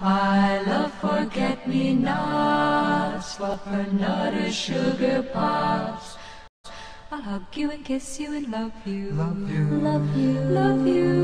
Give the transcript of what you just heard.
I love forget-me-nots, but for nutter sugar pops. I'll hug you and kiss you and love you, Love you. love you, love you. Love you.